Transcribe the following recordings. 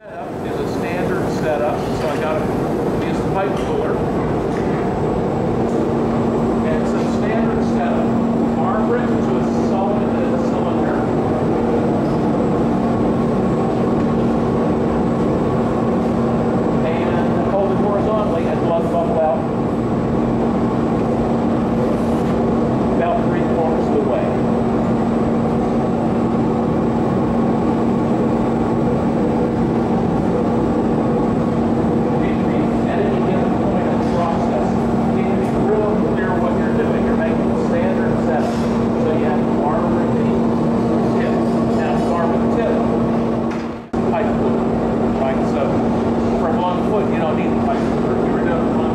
Is a standard setup, so I got a piece of pipe cooler. So from one foot, you don't need the pipe. We're doing one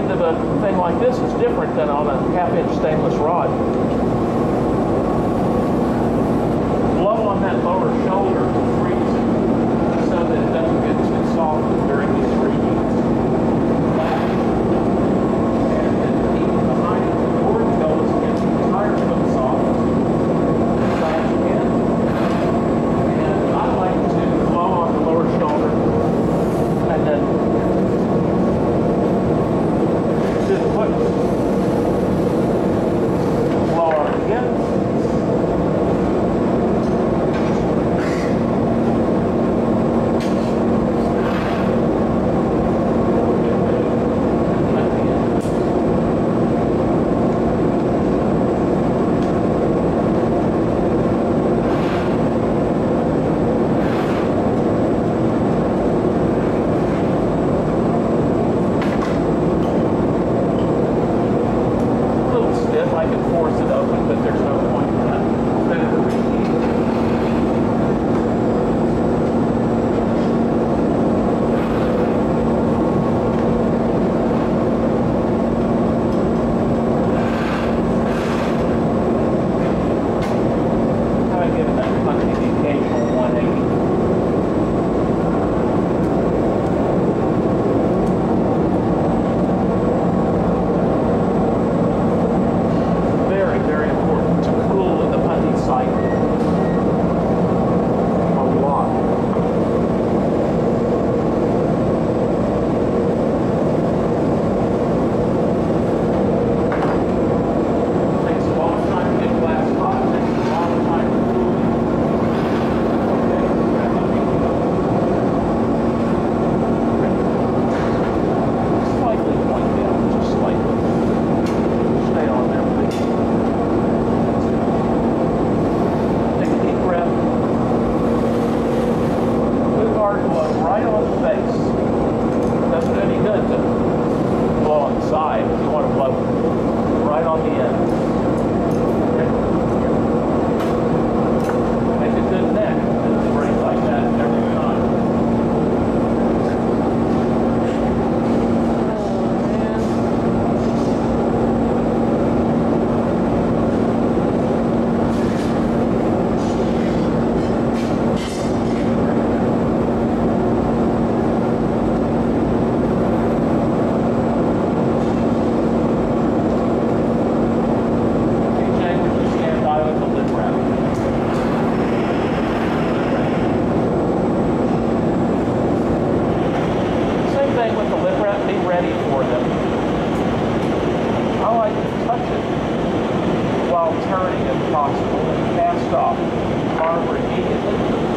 end of a thing like this is different than on a half-inch stainless rod. Blow on that lower shoulder car were immediately.